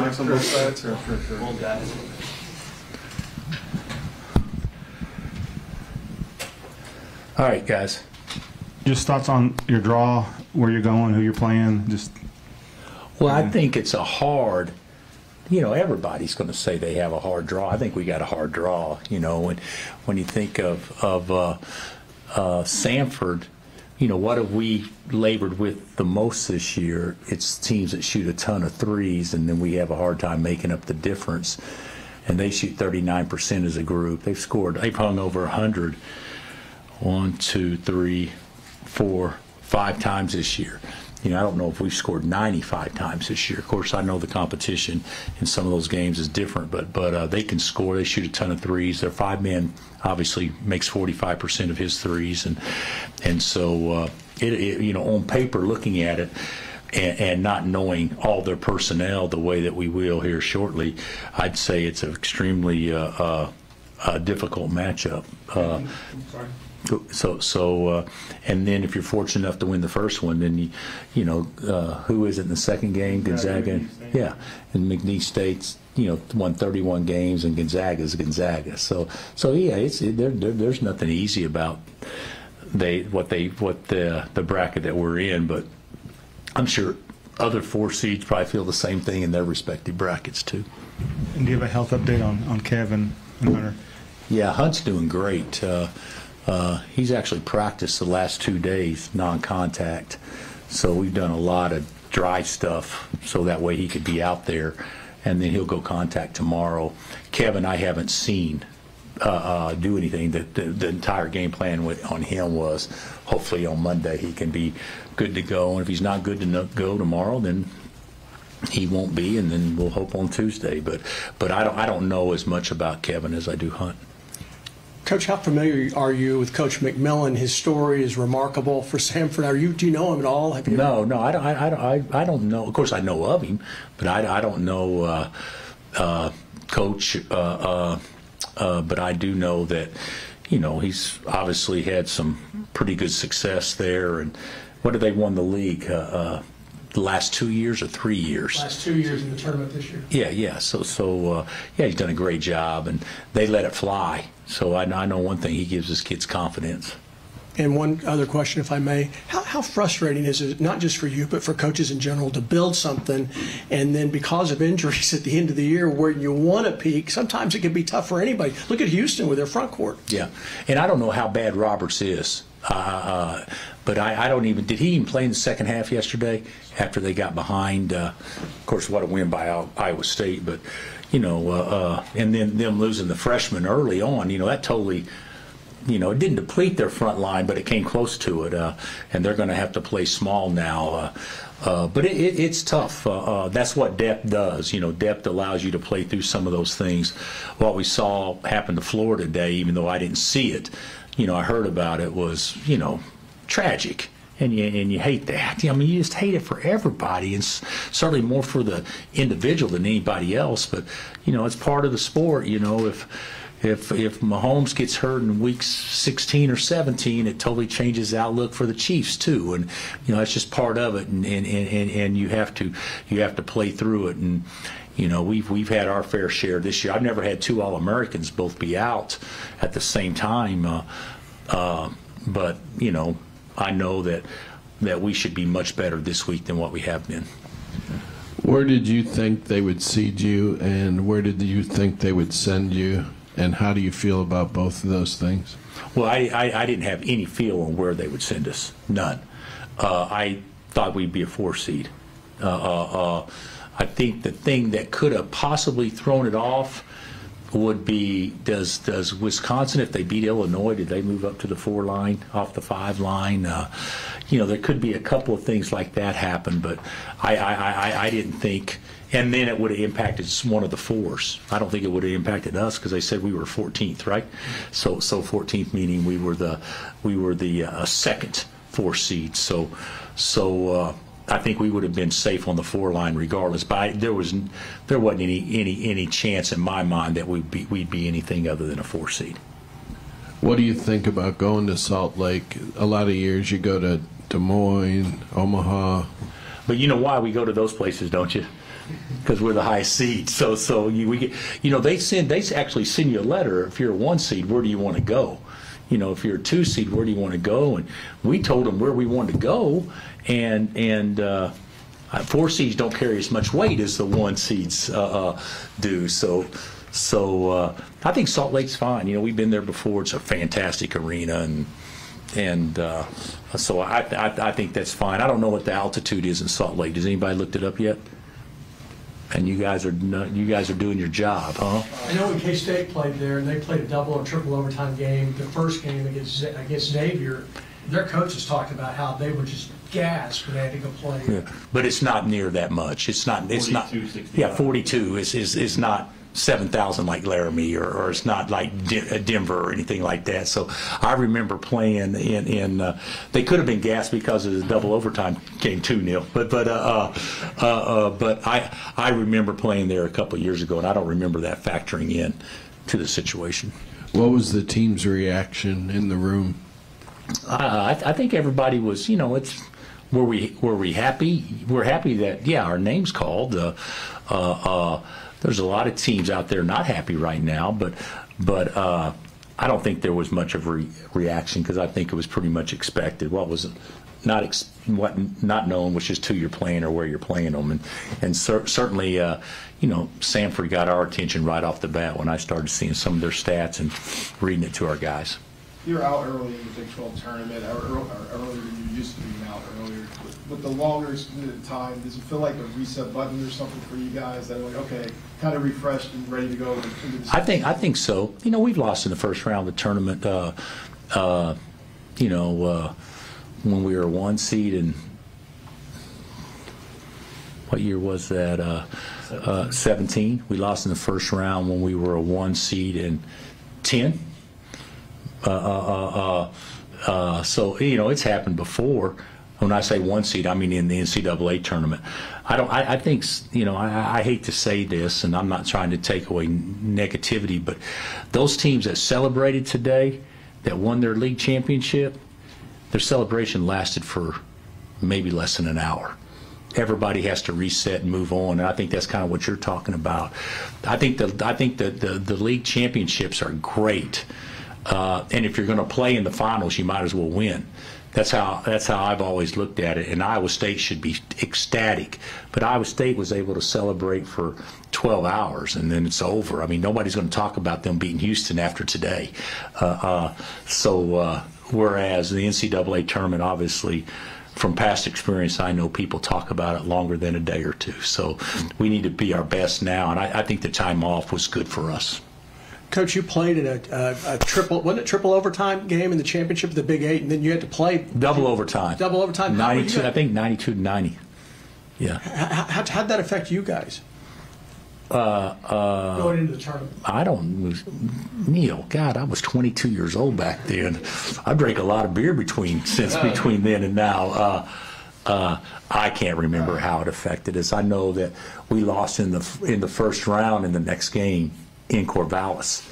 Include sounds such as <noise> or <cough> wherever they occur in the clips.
Mix on both sides, or? Old guys. All right, guys. Just thoughts on your draw, where you're going, who you're playing, just Well, I think it's a hard, you know, everybody's going to say they have a hard draw. I think we got a hard draw, you know, when, when you think of, of uh, uh, Samford, you know, what have we labored with the most this year? It's teams that shoot a ton of threes, and then we have a hard time making up the difference. And they shoot 39% as a group. They've scored, they've hung over 100 one, two, three, four, five times this year. You know, I don't know if we've scored 95 times this year. Of course, I know the competition in some of those games is different, but but uh, they can score. They shoot a ton of threes. Their five man obviously makes 45 percent of his threes, and and so uh, it, it you know on paper looking at it. And, and not knowing all their personnel the way that we will here shortly, I'd say it's an extremely uh, uh, difficult matchup. Uh, so, so, uh, and then if you're fortunate enough to win the first one, then you, you know, uh, who is it in the second game? Gonzaga. Yeah, and McNeese State's, you know, won 31 games, and Gonzaga's Gonzaga. So, so yeah, it's it, there, there, there's nothing easy about they what they what the the bracket that we're in, but I'm sure other four seeds probably feel the same thing in their respective brackets too. and do you have a health update on, on Kevin and Hunter? Yeah, Hunt's doing great. Uh, uh, he's actually practiced the last two days non-contact, so we've done a lot of dry stuff so that way he could be out there, and then he'll go contact tomorrow. Kevin, I haven't seen uh, uh, do anything. The, the, the entire game plan with, on him was hopefully on Monday he can be good to go, and if he's not good to no, go tomorrow, then he won't be, and then we'll hope on Tuesday. But but I don't I don't know as much about Kevin as I do Hunt. Coach, how familiar are you with Coach McMillan? His story is remarkable for Samford. Are you? Do you know him at all? Have you? No, no, I don't. I, I, don't- I, don't know. Of course, I know of him, but I, I don't know uh, uh, Coach. Uh, uh, uh, but I do know that you know he's obviously had some pretty good success there. And what did they won the league? The last two years or three years? Last two years in the tournament this year. Yeah, yeah. So, so uh, yeah, he's done a great job, and they let it fly. So I, I know one thing: he gives his kids confidence. And one other question, if I may. How, how frustrating is it, not just for you, but for coaches in general, to build something and then because of injuries <laughs> at the end of the year where you want to peak, sometimes it can be tough for anybody. Look at Houston with their front court. Yeah, and I don't know how bad Roberts is, uh, but I, I don't even. Did he even play in the second half yesterday after they got behind? Uh, of course, what a win by Iowa- State, but you know, uh, uh, and then them losing the freshman early on. You know, that totally. You know, it didn't deplete their front line, but it came close to it, uh, and they're going to have to play small now. Uh, but it, it, it's tough. That's what depth does. You know, depth allows you to play through some of those things. What we saw happen to Florida today, even though I didn't see it, you know, I heard about it was, you know, tragic. And you, and you hate that. I mean, you just hate it for everybody, and certainly more for the individual than anybody else. But you know, it's part of the sport. You know, if if if Mahomes gets hurt in weeks 16 or 17, it totally changes the outlook for the Chiefs too. And you know, that's just part of it. And and, and, and and you have to you have to play through it. And you know, we've we've had our fair share this year. I've never had two All Americans both be out at the same time. Uh, uh, but you know, I know that that we should be much better this week than what we have been. Where did you think they would seed you, and where did you think they would send you, and how do you feel about both of those things? Well, I, I, I didn't have any feel on where they would send us. None. Uh, I thought we'd be a four seed. Uh, uh, uh, I think the thing that could have possibly thrown it off would be does does Wisconsin if they beat Illinois did they move up to the four line off the five line? Uh, you know there could be a couple of things like that happen, but I I, I, I didn't think. And then it would have impacted one of the fours. I don't think it would have impacted us because they said we were 14th, right? So so 14th meaning we were the we were the uh, second four seed. So so. Uh, I think we would have been safe on the four line regardless. But I, there was there wasn't any any any chance in my mind that we'd be we'd be anything other than a four seed. What do you think about going to Salt Lake? A lot of years you go to Des Moines, Omaha. but you know why we go to those places, don't you? Because we're the highest seed. So, so you, we get, you know, they send, they actually send you a letter. If you're a one seed, where do you want to go? You know, if you're a two seed, where do you want to go? And we told them where we wanted to go, and and uh, four seeds don't carry as much weight as the one seeds uh, uh, do. So, so uh, I think Salt Lake's fine. You know, we've been there before. It's a fantastic arena, and and uh, so I, I I think that's fine. I don't know what the altitude is in Salt Lake. Does anybody looked it up yet? And you guys are you guys are doing your job, huh? I know when K-State played there, and they played a double or triple overtime game, the first game against, against Xavier, their coaches talked about how they were just gassed when they had to go play. Yeah, But it's not near that much. It's not, it's not. 42, Yeah, 42 is, is, is not 7,000 like Laramie, or, or it's not like De- uh, Denver or anything like that. So I remember playing in, in, uh, they could have been gassed because of the double overtime game too, Neil. But, but, uh, uh, uh, uh, but I, I remember playing there a couple of years ago, and I don't remember that factoring in to the situation. What was the team's reaction in the room? I, I think everybody was, you know, it's were we were we happy? We're happy that yeah, our name's called. Uh, uh, uh, there's a lot of teams out there not happy right now, but but uh, I don't think there was much of a re- reaction because I think it was pretty much expected. What was not ex- what not known was just who you're playing or where you're playing them, and and cer- certainly. Uh, you know, Samford got our attention right off the bat when I started seeing some of their stats and reading it to our guys. You're out early in the Big 12 tournament, or or earlier than you used to be out earlier. With the longer time, does it feel like a reset button or something for you guys that like, okay, kind of refreshed and ready to go I think I think so. You know, we've lost in the first round of the tournament. Uh, uh, you know, uh, when we were one seed and what year was that? Uh, uh, 17. We lost in the first round when we were a one seed and 10. Uh, uh, uh, uh, uh, Uh, uh, uh, so you know, it's happened before. When I say one seed, I mean in the NCAA tournament. I don't. I, I think you know. I, I hate to say this, and I'm not trying to take away negativity, but those teams that celebrated today, that won their league championship, their celebration lasted for maybe less than an hour. Everybody has to reset and move on, and I think that's kind of what you're talking about. I think the I think the the, the league championships are great, uh, and if you're going to play in the finals, you might as well win. That's how that's how I've always looked at it. And Iowa State should be ecstatic, but Iowa State was able to celebrate for 12 hours, and then it's over. I mean, nobody's going to talk about them beating Houston after today. Uh, uh, so, uh, whereas the NCAA tournament, obviously, from past experience, I know people talk about it longer than a day or two. So, we need to be our best now, and I, I think the time off was good for us. Coach, you played in a, a, a triple, wasn't it triple overtime game in the championship of the Big Eight, and then you had to play. Double overtime. Double overtime. How were you 92, I think 92 to 90. Yeah. How, how, how'd that affect you guys? Uh, uh, Going into the tournament. I don't, Neil, God, I was 22 years old back then. I drank a lot of beer between, since between then and now. Uh, uh, I can't remember how it affected us. I know that we lost in the, in the first round in the next game in Corvallis,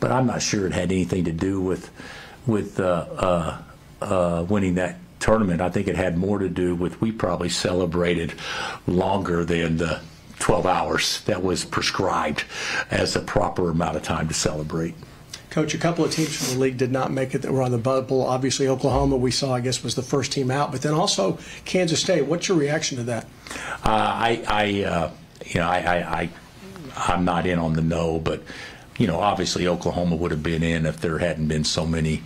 but I'm not sure it had anything to do with, with, uh, uh, uh, winning that tournament. I think it had more to do with, we probably celebrated longer than the 12 hours that was prescribed as the proper amount of time to celebrate. Coach, a couple of teams from the league did not make it that were on the bubble. Obviously, Oklahoma, we saw, I guess, was the first team out, but then also Kansas State. What's your reaction to that? Uh, I, I, uh, you know, I, I, I, I'm not in on the no, but you know, obviously Oklahoma would have been in if there hadn't been so many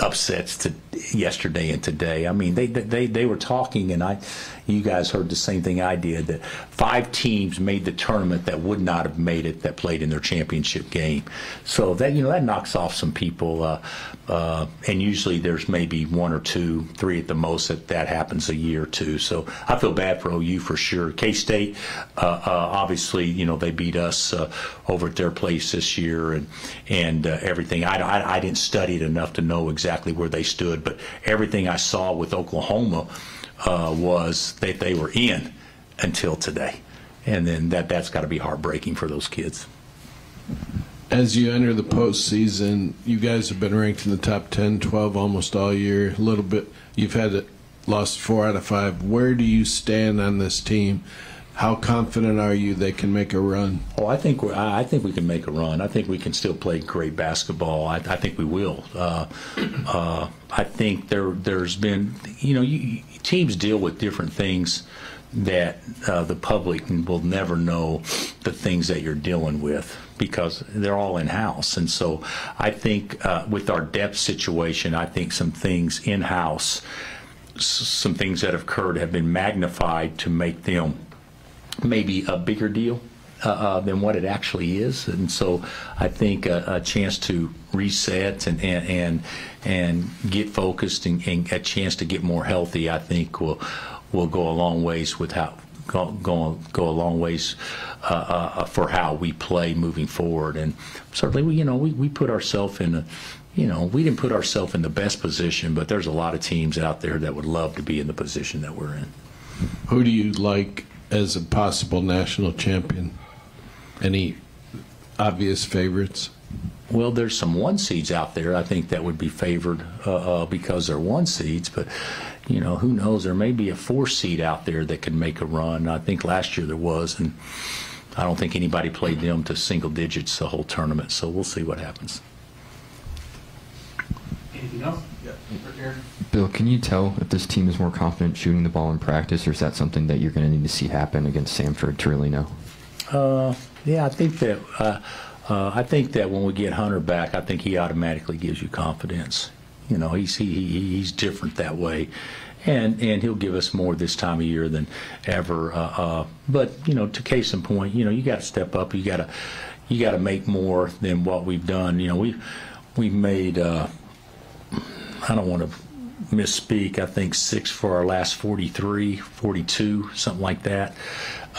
upsets to yesterday and today. I mean, they they they were talking, and I, you guys heard the same thing I did. That five teams made the tournament that would not have made it that played in their championship game. So that you know that knocks off some people, uh, uh, and usually there's maybe one or two, three at the most that that happens a year or two. So I feel bad for OU for sure. K State, uh, uh, obviously, you know they beat us uh, over at their place this year, and and uh, everything. I, I I didn't study it enough to know exactly where they stood, but everything I saw with Oklahoma uh, was that they were in until today, and then that that's got to be heartbreaking for those kids. As you enter the postseason, you guys have been ranked in the top 10, 12 almost all year. A little bit, you've had a, lost four out of five. Where do you stand on this team? How confident are you they can make a run? Oh, I think I think we can make a run. I think we can still play great basketball. I, I think we will. Uh, uh, I think there there's been you know you- teams deal with different things that uh, the public will never know the things that you're dealing with because they're all in house. And so I think uh, with our depth situation, I think some things in house, some things that have occurred have been magnified to make them maybe a bigger deal uh, uh, than what it actually is. And so I think a, a chance to reset and, and, and, and get focused and, and a chance to get more healthy, I think will, will go a long ways with how, go, go, go a long ways uh, uh, for how we play moving forward. And certainly, we, you know, we, we put ourselves in a, you know, we didn't put ourselves in the best position, but there's a lot of teams out there that would love to be in the position that we're in. Who do you like as a possible national champion? Any obvious favorites? Well, there's some one seeds out there I think that would be favored uh, uh, because they're one seeds, but you know who knows? There may be a four seed out there that could make a run. I think last year there was, and I don't think anybody played them to single digits the whole tournament. So we'll see what happens. Anything else? Bill, can you tell if this team is more confident shooting the ball in practice, or is that something that you're going to need to see happen against Samford to really know? Uh, yeah, I think that uh, uh, I think that when we get Hunter back, I think he automatically gives you confidence. You know, he's he, he he's different that way, and and he'll give us more this time of year than ever. Uh, uh, but you know, to case in point, you know, you got to step up. You got to you got to make more than what we've done. You know, we we've made. I don't want to misspeak. I think six for our last 43, 42, something like that.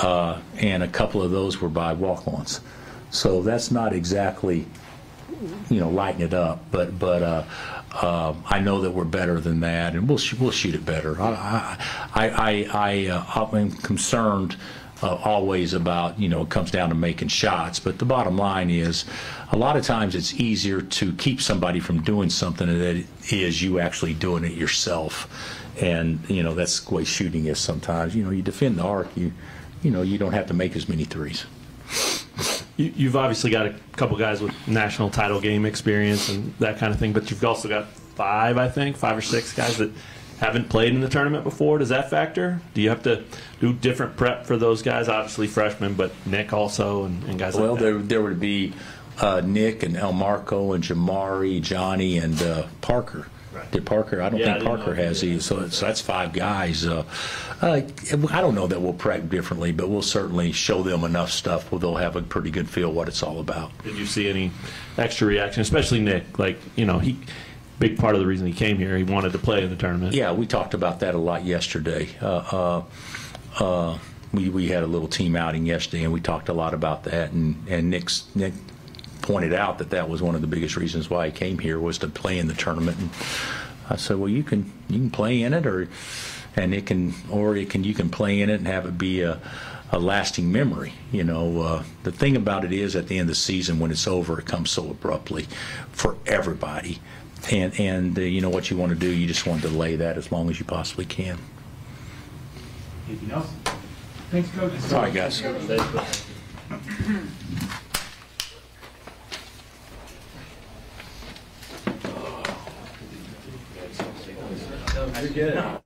Uh, and a couple of those were by walk-ons. So that's not exactly, you know, lighting it up. But but uh, uh, I know that we're better than that, and we'll sh- we'll shoot it better. I I I, I uh, I'm concerned. Uh, always about you know it comes down to making shots. But the bottom line is a lot of times it's easier to keep somebody from doing something than it is you actually doing it yourself. And you know that's the way shooting is sometimes. You know you defend the arc you you know you don't have to make as many threes. You, you've obviously got a couple guys with national title game experience and that kind of thing, but you've also got five, I think, five or six guys that haven't played in the tournament before. Does that factor? Do you have to do different prep for those guys? Obviously freshmen, but Nick also and, and guys Well, like that. there there would be uh, Nick and Elmarko and Jamari, Johnny and uh, Parker. Right. Did Parker? I don't Yeah, think didn't Parker has he either. So, so that's five guys. Uh, uh, I don't know that we'll prep differently, but we'll certainly show them enough stuff where they'll have a pretty good feel what it's all about. Did you see any extra reaction, especially Nick? Like, you know, he big part of the reason he came here, he wanted to play in the tournament. Yeah, we talked about that a lot yesterday. Uh, uh, uh, we we had a little team outing yesterday, and we talked a lot about that. And and Nick's, Nick pointed out that that was one of the biggest reasons why he came here was to play in the tournament. And I said, well, you can you can play in it, or and it can or it can you can play in it and have it be a a lasting memory. You know, uh, the thing about it is, at the end of the season, when it's over, it comes so abruptly for everybody. And and uh, you know what you want to do, you just want to delay that as long as you possibly can. Anything else? Thanks, coach. All right, guys. You're good.